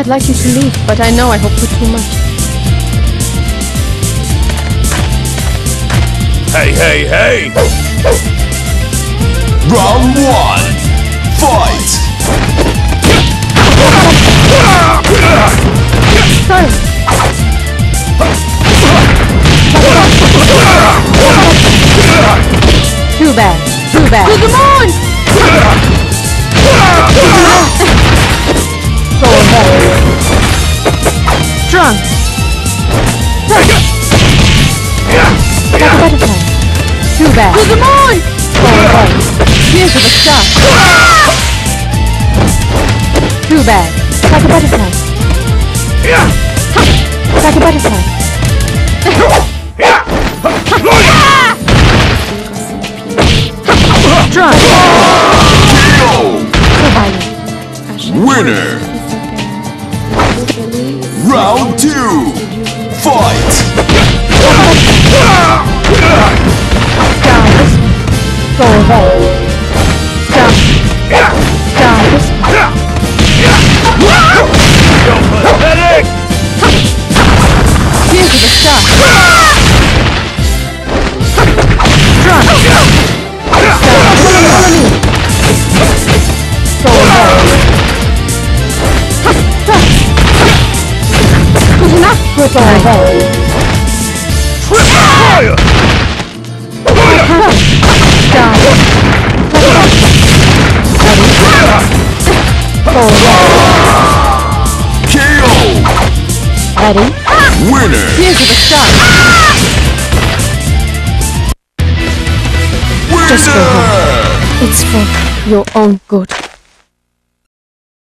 I'd like you to leave, but I know I hope for too much. Hey, hey, hey! Round one. Fight. Sorry. Too bad. Too bad. To the moon! Like a butterfly. Too bad. To the moon! Here's to the star. Too bad. Like a butterfly. Like a butterfly. So violent. Winner. Round Go ahead. Fire! Winner. Here's the star. Just go Winner. It's for your own good.